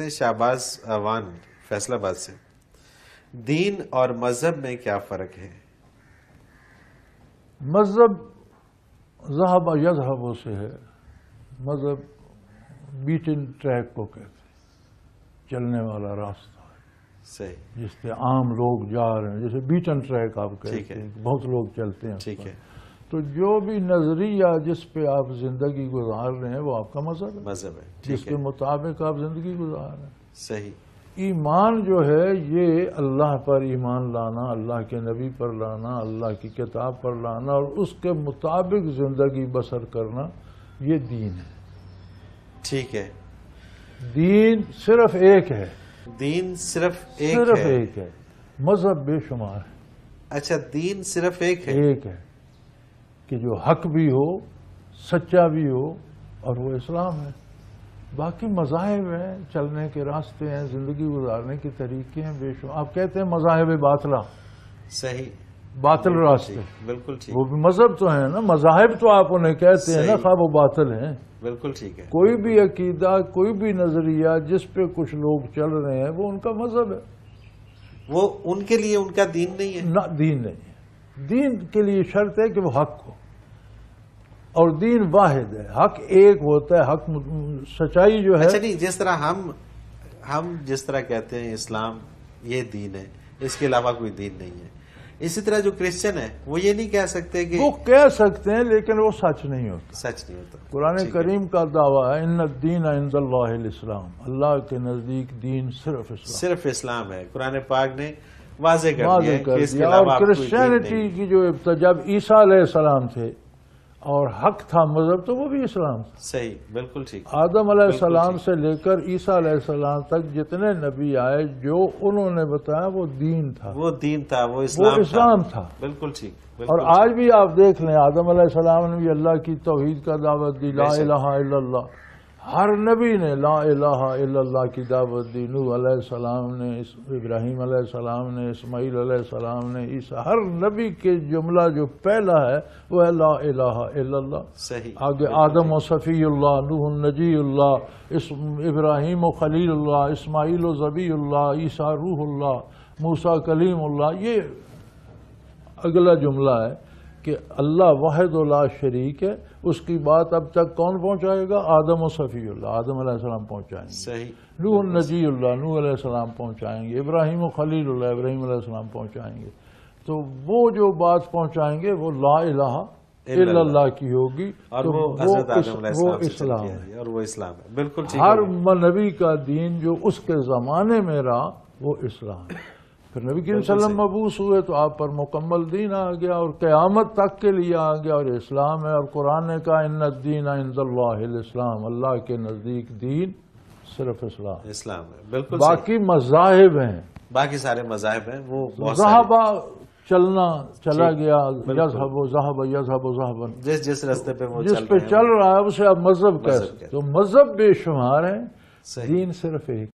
हैं शाहबाज अवान फैसलाबाद से। दीन और मज़हब में क्या फ़र्क है? मज़हब जहब यजहब से है। मज़हब बीटन ट्रैक को कहते हैं। चलने वाला रास्ता है। सही। जिस पे आम लोग जा रहे हैं। जैसे बीटन ट्रैक आप कहते हैं। बहुत लोग चलते हैं ठीक है। तो जो भी नज़रिया जिस पे आप ज़िंदगी गुजार रहे हैं वो आपका मज़हब है। मज़हब है जिसके मुताबिक आप ज़िंदगी गुजार रहे हैं। सही। ईमान जो है ये अल्लाह पर ईमान लाना अल्लाह के नबी पर लाना अल्लाह की किताब पर लाना और उसके मुताबिक ज़िंदगी बसर करना ये दीन है। ठीक है। दीन सिर्फ़ एक है। दीन सिर्फ़ एक सिर्फ़ है। एक है। मज़हब बेशुमार है। अच्छा दीन सिर्फ़ एक है। एक है। कि जो हक भी हो सच्चा भी हो और वो इस्लाम है। बाकी मजाहब हैं चलने के रास्ते हैं ज़िंदगी गुजारने के तरीके हैं बेशुमार। आप कहते हैं मजाहब बातला। सही। बातल रास्ते। बिल्कुल ठीक। वो भी मज़हब तो है ना मजाहब तो आप उन्हें कहते हैं ना। खा वो बातिल हैं। बिल्कुल ठीक है। कोई भी अकीदा कोई भी नज़रिया जिस पे कुछ लोग चल रहे हैं वो उनका मज़हब है। वो उनके लिए उनका दीन नहीं है। ना दीन नहीं है। दीन के लिए शर्त है कि वो हक हो। और दीन वाहिद है। हक एक होता है हक सच्चाई जो है। अच्छा नहीं जिस तरह हम हम जिस तरह कहते हैं इस्लाम ये दीन है। इसके अलावा कोई दीन नहीं है। इसी तरह जो क्रिश्चियन है वो ये नहीं कह सकते कि वो कह सकते हैं लेकिन वो सच नहीं होता। सच नहीं होता। कुरान करीम का दावा है इन दीन इस्लाम। अल्लाह के नज़दीक दीन सिर्फ़ इस्लाम। सिर्फ़ इस्लाम है। कुरान पाक ने वाजे कर दिया कर दिया और क्रिश्चियनिटी की जो जब ईसा सलाम थे और हक था मज़हब तो वो भी इस्लाम सही बिल्कुल ठीक। आदम सलाम से लेकर ईसा सलाम तक जितने नबी आए जो उन्होंने बताया वो दीन था। वो दीन था वो इस्लाम वो इस्लाम था। था। बिल्कुल ठीक और आज भी आप देख लें आदम सलाम ने भी अल्लाह की तौहीद का दावत दी ला हर नबी ने ला इलाहा इल्लल्लाह की दावत दी। नूह सलाम ने इस- इब्राहिम सलाम ने इस्माईल सलाम ने ईसा हर नबी के जुमला जो पहला है वो है ला इलाहा इल्लल्लाह। सही। आगे आदम व सफ़ील्ला नूह नजील्ला इस इब्राहिम व खलील्ला इस्माईल व ज़बील्ला ईसा रूहुल्ला मूसा कलीमुल्ला ये अगला जुमला है। कि अल्लाह वाहिद ला शरीक है उसकी बात अब तक कौन पहुंचाएगा? आदम व सफ़ील्ला आदम सलाम पहुंचाएँगे। सही। नूह नजील्ला नूह सलाम पहुंचाएँगे। इब्राहिम व खलील्ला इब्राहिम सलाम पहुंचाएँगे। तो वो जो बात पहुंचाएँगे वो ला इलाहा इल्लल्लाह की होगी। और तो वो हज़रत इस- वो इस्लाम है। और वो इस्लाम है। बिल्कुल हर म- नबी का दीन जो उसके जमाने में रहा वो इस्लाम है। फिर नबी करीम सल्लम मबूस हुए तो आप पर मुकम्मल दीन आ गया और क़यामत तक के लिए आ गया और इस्लाम है और कुरान ने कहा इन दीन इस्लाम अल्लाह के नज़दीक दीन सिर्फ़ इस्लाम। इस्लाम है बिल्कुल बाकी मजाहब हैं। बाकी सारे मजाहब हैं वो जहाबा चलना चला गया। यजहब जहब यजहब जहबन। जिस जिस रास्ते पे वो जिस चल पे चल रहा है उसे आप मज़हब कह सकते तो मज़हब बेशुमार है दीन सिर्फ़ एक